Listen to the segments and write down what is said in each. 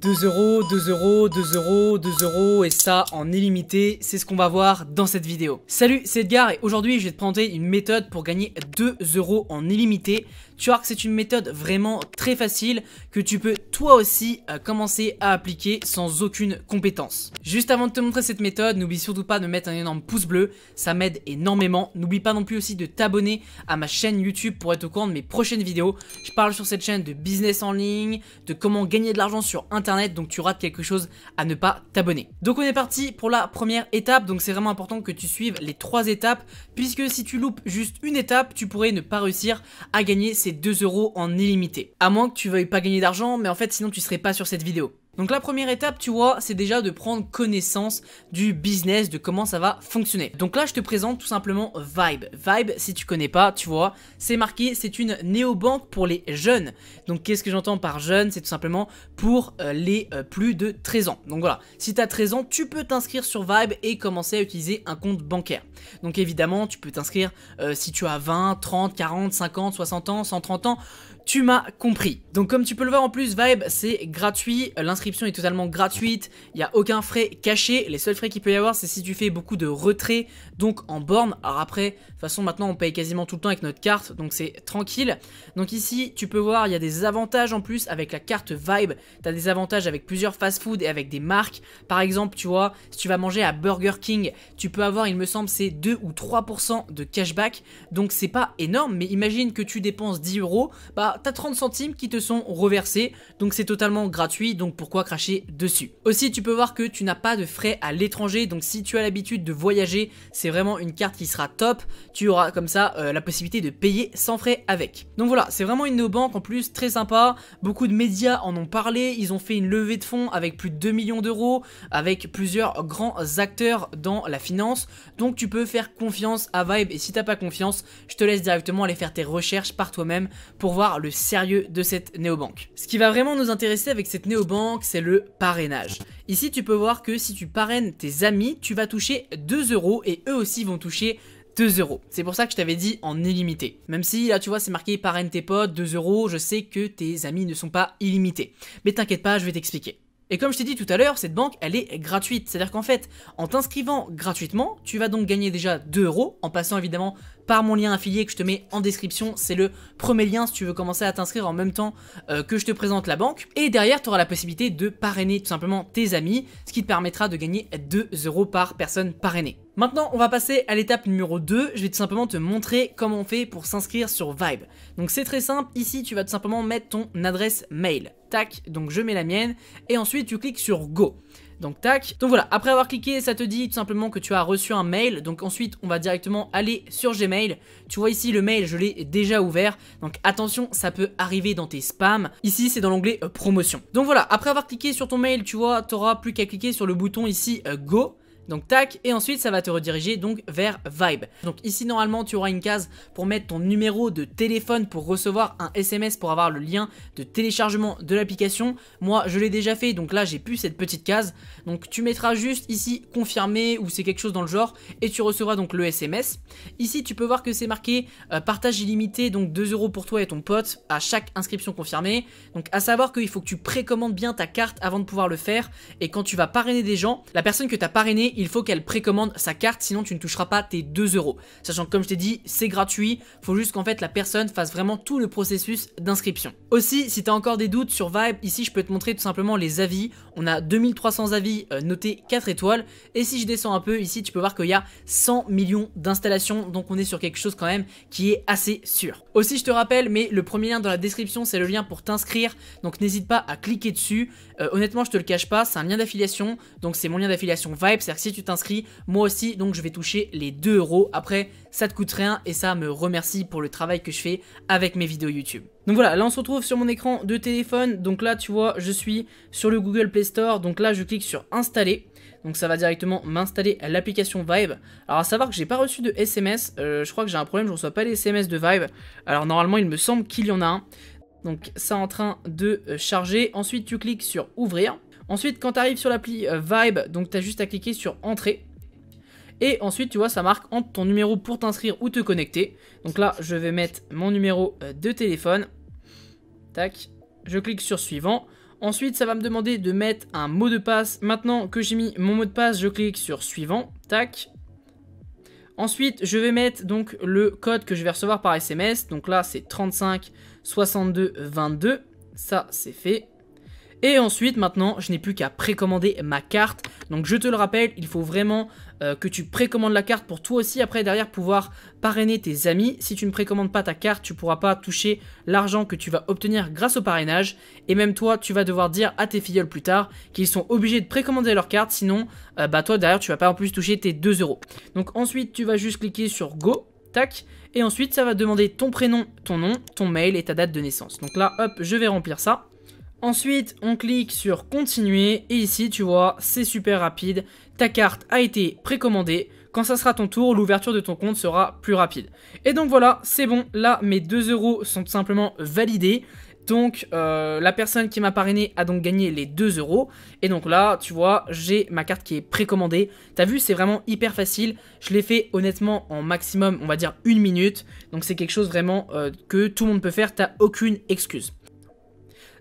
2 euros, 2 euros, 2 euros, 2 euros et ça en illimité, c'est ce qu'on va voir dans cette vidéo. Salut, c'est Edgar et aujourd'hui je vais te présenter une méthode pour gagner 2 euros en illimité. Tu vois que c'est une méthode vraiment très facile que tu peux toi aussi euh, commencer à appliquer sans aucune compétence. Juste avant de te montrer cette méthode, n'oublie surtout pas de mettre un énorme pouce bleu, ça m'aide énormément. N'oublie pas non plus aussi de t'abonner à ma chaîne YouTube pour être au courant de mes prochaines vidéos. Je parle sur cette chaîne de business en ligne, de comment gagner de l'argent sur internet, donc tu rates quelque chose à ne pas t'abonner. Donc on est parti pour la première étape, donc c'est vraiment important que tu suives les trois étapes, puisque si tu loupes juste une étape, tu pourrais ne pas réussir à gagner ces 2 euros en illimité. À moins que tu veuilles pas gagner d'argent, mais en fait sinon tu serais pas sur cette vidéo. Donc la première étape, tu vois, c'est déjà de prendre connaissance du business, de comment ça va fonctionner. Donc là, je te présente tout simplement Vibe. Vibe, si tu connais pas, tu vois, c'est marqué, c'est une néobanque pour les jeunes. Donc qu'est-ce que j'entends par jeunes C'est tout simplement pour euh, les euh, plus de 13 ans. Donc voilà, si tu as 13 ans, tu peux t'inscrire sur Vibe et commencer à utiliser un compte bancaire. Donc évidemment, tu peux t'inscrire euh, si tu as 20, 30, 40, 50, 60 ans, 130 ans tu m'as compris. Donc comme tu peux le voir en plus, Vibe c'est gratuit, l'inscription est totalement gratuite, il n'y a aucun frais caché, les seuls frais qu'il peut y avoir c'est si tu fais beaucoup de retraits, donc en borne. Alors après, de toute façon maintenant on paye quasiment tout le temps avec notre carte, donc c'est tranquille. Donc ici tu peux voir, il y a des avantages en plus avec la carte Vibe, tu as des avantages avec plusieurs fast-food et avec des marques. Par exemple, tu vois, si tu vas manger à Burger King, tu peux avoir, il me semble, c'est 2 ou 3% de cashback, donc c'est pas énorme, mais imagine que tu dépenses 10 euros, bah t'as 30 centimes qui te sont reversés, donc c'est totalement gratuit, donc pourquoi cracher dessus? Aussi, tu peux voir que tu n'as pas de frais à l'étranger, donc si tu as l'habitude de voyager, c'est vraiment une carte qui sera top, tu auras comme ça euh, la possibilité de payer sans frais avec. Donc voilà, c'est vraiment une néobanque en plus très sympa, beaucoup de médias en ont parlé, ils ont fait une levée de fonds avec plus de 2 millions d'euros, avec plusieurs grands acteurs dans la finance, donc tu peux faire confiance à Vibe, et si t'as pas confiance, je te laisse directement aller faire tes recherches par toi-même pour voir le sérieux de cette néobanque. Ce qui va vraiment nous intéresser avec cette néobanque, c'est le parrainage. Ici, tu peux voir que si tu parraines tes amis, tu vas toucher 2 euros et eux aussi vont toucher 2 euros. C'est pour ça que je t'avais dit en illimité. Même si là tu vois c'est marqué parraine tes potes 2 euros, je sais que tes amis ne sont pas illimités. Mais t'inquiète pas, je vais t'expliquer. Et comme je t'ai dit tout à l'heure, cette banque, elle est gratuite. C'est-à-dire qu'en fait, en t'inscrivant gratuitement, tu vas donc gagner déjà 2 euros, en passant évidemment par mon lien affilié que je te mets en description. C'est le premier lien si tu veux commencer à t'inscrire en même temps euh, que je te présente la banque. Et derrière, tu auras la possibilité de parrainer tout simplement tes amis, ce qui te permettra de gagner 2 euros par personne parrainée. Maintenant, on va passer à l'étape numéro 2. Je vais tout simplement te montrer comment on fait pour s'inscrire sur Vibe. Donc c'est très simple. Ici, tu vas tout simplement mettre ton adresse mail. Tac, donc je mets la mienne. Et ensuite, tu cliques sur Go. Donc tac. Donc voilà, après avoir cliqué, ça te dit tout simplement que tu as reçu un mail. Donc ensuite, on va directement aller sur Gmail. Tu vois ici le mail, je l'ai déjà ouvert. Donc attention, ça peut arriver dans tes spams. Ici, c'est dans l'onglet euh, promotion. Donc voilà, après avoir cliqué sur ton mail, tu vois, tu n'auras plus qu'à cliquer sur le bouton ici euh, Go. Donc tac, et ensuite ça va te rediriger donc vers Vibe. Donc ici normalement tu auras une case pour mettre ton numéro de téléphone pour recevoir un SMS pour avoir le lien de téléchargement de l'application. Moi je l'ai déjà fait donc là j'ai plus cette petite case. Donc tu mettras juste ici confirmé ou c'est quelque chose dans le genre et tu recevras donc le SMS. Ici tu peux voir que c'est marqué euh, partage illimité donc 2 euros pour toi et ton pote à chaque inscription confirmée. Donc à savoir qu'il faut que tu précommandes bien ta carte avant de pouvoir le faire et quand tu vas parrainer des gens, la personne que tu as parrainé il faut qu'elle précommande sa carte, sinon tu ne toucheras pas tes 2 euros. Sachant que comme je t'ai dit, c'est gratuit, faut juste qu'en fait la personne fasse vraiment tout le processus d'inscription. Aussi, si tu as encore des doutes sur Vibe, ici je peux te montrer tout simplement les avis. On a 2300 avis euh, notés 4 étoiles, et si je descends un peu, ici tu peux voir qu'il y a 100 millions d'installations, donc on est sur quelque chose quand même qui est assez sûr. Aussi, je te rappelle, mais le premier lien dans la description, c'est le lien pour t'inscrire, donc n'hésite pas à cliquer dessus. Euh, honnêtement, je te le cache pas, c'est un lien d'affiliation, donc c'est mon lien d'affiliation Vibe, c'est-à-dire si tu t'inscris, moi aussi, donc je vais toucher les 2 euros. Après, ça te coûte rien et ça me remercie pour le travail que je fais avec mes vidéos YouTube. Donc voilà, là on se retrouve sur mon écran de téléphone. Donc là, tu vois, je suis sur le Google Play Store. Donc là, je clique sur installer. Donc ça va directement m'installer l'application Vibe. Alors à savoir que j'ai pas reçu de SMS. Euh, je crois que j'ai un problème, je reçois pas les SMS de Vibe. Alors normalement, il me semble qu'il y en a un. Donc ça en train de euh, charger. Ensuite, tu cliques sur ouvrir. Ensuite, quand tu arrives sur l'appli euh, Vibe, donc tu as juste à cliquer sur Entrée. Et ensuite, tu vois, ça marque entre ton numéro pour t'inscrire ou te connecter. Donc là, je vais mettre mon numéro euh, de téléphone. Tac. Je clique sur Suivant. Ensuite, ça va me demander de mettre un mot de passe. Maintenant que j'ai mis mon mot de passe, je clique sur suivant. Tac. Ensuite, je vais mettre donc le code que je vais recevoir par SMS. Donc là, c'est 35 62 22. Ça, c'est fait. Et ensuite, maintenant, je n'ai plus qu'à précommander ma carte. Donc, je te le rappelle, il faut vraiment euh, que tu précommandes la carte pour toi aussi, après, derrière, pouvoir parrainer tes amis. Si tu ne précommandes pas ta carte, tu ne pourras pas toucher l'argent que tu vas obtenir grâce au parrainage. Et même toi, tu vas devoir dire à tes filleuls plus tard qu'ils sont obligés de précommander leur carte, sinon, euh, bah toi, derrière, tu vas pas en plus toucher tes 2 euros. Donc, ensuite, tu vas juste cliquer sur Go. Tac, et ensuite ça va demander ton prénom, ton nom, ton mail et ta date de naissance. Donc là, hop, je vais remplir ça. Ensuite, on clique sur continuer et ici, tu vois, c'est super rapide. Ta carte a été précommandée. Quand ça sera ton tour, l'ouverture de ton compte sera plus rapide. Et donc voilà, c'est bon. Là, mes 2 euros sont simplement validés. Donc euh, la personne qui m'a parrainé a donc gagné les 2 euros. Et donc là, tu vois, j'ai ma carte qui est précommandée. T'as vu, c'est vraiment hyper facile. Je l'ai fait honnêtement en maximum, on va dire une minute. Donc c'est quelque chose vraiment euh, que tout le monde peut faire. T'as aucune excuse.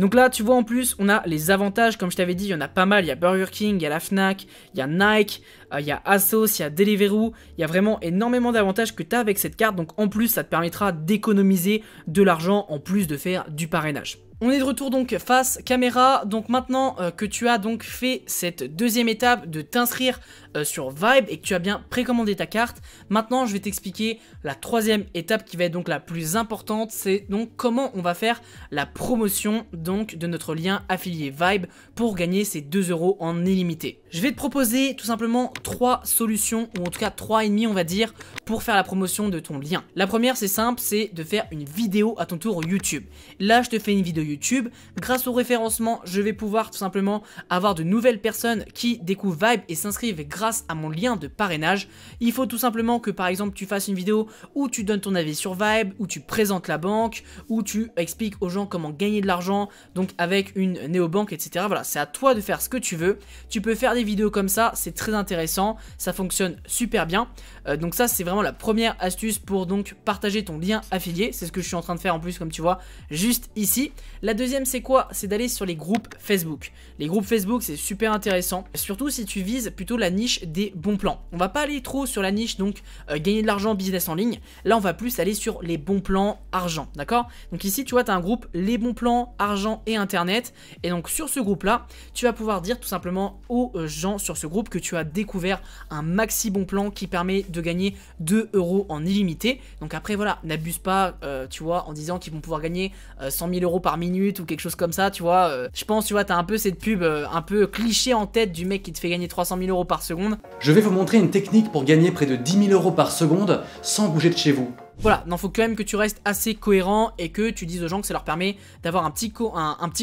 Donc là, tu vois, en plus, on a les avantages, comme je t'avais dit, il y en a pas mal. Il y a Burger King, il y a la Fnac, il y a Nike, euh, il y a Asos, il y a Deliveroo. Il y a vraiment énormément d'avantages que tu as avec cette carte. Donc en plus, ça te permettra d'économiser de l'argent en plus de faire du parrainage. On est de retour donc face caméra, donc maintenant euh, que tu as donc fait cette deuxième étape de t'inscrire euh, sur Vibe et que tu as bien précommandé ta carte, maintenant je vais t'expliquer la troisième étape qui va être donc la plus importante, c'est donc comment on va faire la promotion donc de notre lien affilié Vibe pour gagner ces 2 euros en illimité. Je vais te proposer tout simplement trois solutions, ou en tout cas trois et demi on va dire, pour faire la promotion de ton lien. La première c'est simple, c'est de faire une vidéo à ton tour YouTube. Là je te fais une vidéo YouTube. Grâce au référencement, je vais pouvoir tout simplement avoir de nouvelles personnes qui découvrent Vibe et s'inscrivent grâce à mon lien de parrainage. Il faut tout simplement que par exemple tu fasses une vidéo où tu donnes ton avis sur Vibe, où tu présentes la banque, où tu expliques aux gens comment gagner de l'argent, donc avec une néobanque, etc. Voilà, c'est à toi de faire ce que tu veux. Tu peux faire des vidéos comme ça, c'est très intéressant, ça fonctionne super bien. Euh, donc ça, c'est vraiment la première astuce pour donc partager ton lien affilié. C'est ce que je suis en train de faire en plus, comme tu vois, juste ici. La deuxième, c'est quoi? C'est d'aller sur les groupes Facebook. Les groupes Facebook, c'est super intéressant, surtout si tu vises plutôt la niche des bons plans. On va pas aller trop sur la niche, donc euh, gagner de l'argent, business en ligne. Là, on va plus aller sur les bons plans argent, d'accord? Donc ici, tu vois, tu as un groupe les bons plans argent et internet. Et donc sur ce groupe-là, tu vas pouvoir dire tout simplement aux euh, gens sur ce groupe que tu as découvert un maxi bon plan qui permet de gagner 2 euros en illimité. Donc après, voilà, n'abuse pas, euh, tu vois, en disant qu'ils vont pouvoir gagner 100 000 euros par minute ou quelque chose comme ça, tu vois. Euh, je pense, tu vois, t'as un peu cette pub euh, un peu cliché en tête du mec qui te fait gagner 300 000 euros par seconde. Je vais vous montrer une technique pour gagner près de 10 000 euros par seconde sans bouger de chez vous. Voilà, il faut quand même que tu restes assez cohérent et que tu dises aux gens que ça leur permet d'avoir un, petit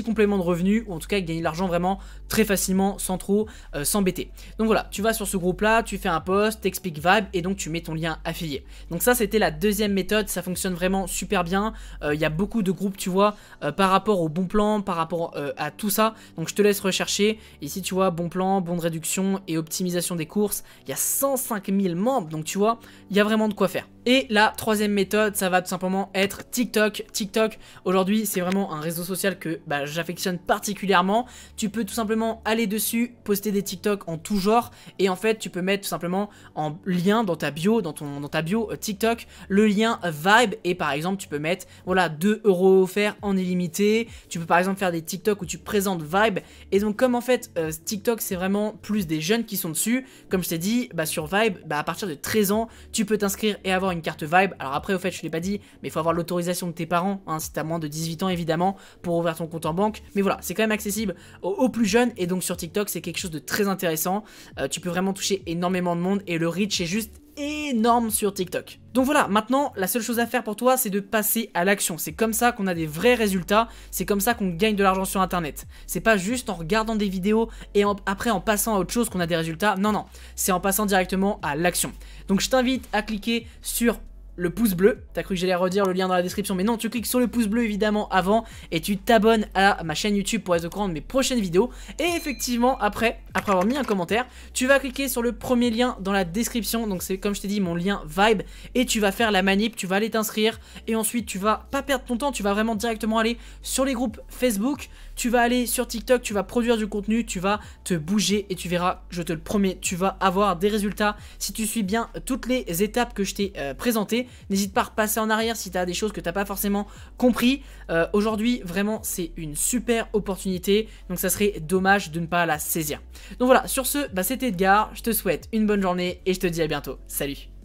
complément de revenu ou en tout cas gagner de l'argent vraiment très facilement sans trop euh, s'embêter. Donc voilà, tu vas sur ce groupe là, tu fais un post, t'expliques Vibe et donc tu mets ton lien affilié. Donc ça c'était la deuxième méthode, ça fonctionne vraiment super bien. Euh, il y a beaucoup de groupes, tu vois, euh, par rapport au bon plan, par rapport à tout ça. Donc je te laisse rechercher. Ici tu vois, bon plan, bon de réduction et optimisation des courses. Il y a 105 000 membres, donc tu vois, il y a vraiment de quoi faire. Et la troisième méthode, ça va tout simplement être TikTok. TikTok, aujourd'hui, c'est vraiment un réseau social que bah, j'affectionne particulièrement. Tu peux tout simplement aller dessus, poster des TikTok en tout genre. Et en fait, tu peux mettre tout simplement en lien dans ta bio, dans, ton, dans ta bio euh, TikTok, le lien Vibe. Et par exemple, tu peux mettre, voilà, 2 euros offerts en illimité. Tu peux par exemple faire des TikTok où tu présentes Vibe. Et donc, comme en fait, euh, TikTok, c'est vraiment plus des jeunes qui sont dessus. Comme je t'ai dit, bah, sur Vibe, bah, à partir de 13 ans, tu peux t'inscrire et avoir une carte Vibe. Alors après, au fait, je ne l'ai pas dit, mais il faut avoir l'autorisation de tes parents, hein, si tu as moins de 18 ans évidemment, pour ouvrir ton compte en banque. Mais voilà, c'est quand même accessible aux, plus jeunes et donc sur TikTok, c'est quelque chose de très intéressant. Euh, tu peux vraiment toucher énormément de monde et le reach est juste énorme sur TikTok. Donc voilà, maintenant, la seule chose à faire pour toi, c'est de passer à l'action. C'est comme ça qu'on a des vrais résultats, c'est comme ça qu'on gagne de l'argent sur Internet. C'est pas juste en regardant des vidéos et après en passant à autre chose qu'on a des résultats. Non, non, c'est en passant directement à l'action. Donc je t'invite à cliquer sur le pouce bleu. T'as cru que j'allais redire le lien dans la description, mais non, tu cliques sur le pouce bleu évidemment avant et tu t'abonnes à ma chaîne YouTube pour être au courant de mes prochaines vidéos. Et effectivement, après, après avoir mis un commentaire, tu vas cliquer sur le premier lien dans la description. Donc c'est comme je t'ai dit mon lien Vibe et tu vas faire la manip, tu vas aller t'inscrire et ensuite tu vas pas perdre ton temps, tu vas vraiment directement aller sur les groupes Facebook, tu vas aller sur TikTok, tu vas produire du contenu, tu vas te bouger et tu verras, je te le promets, tu vas avoir des résultats si tu suis bien toutes les étapes que je t'ai euh, présentées. N'hésite pas à repasser en arrière si tu as des choses que tu n'as pas forcément compris. Euh, aujourd'hui, vraiment, c'est une super opportunité, donc ça serait dommage de ne pas la saisir. Donc voilà, sur ce, bah, c'était Edgar, je te souhaite une bonne journée et je te dis à bientôt. Salut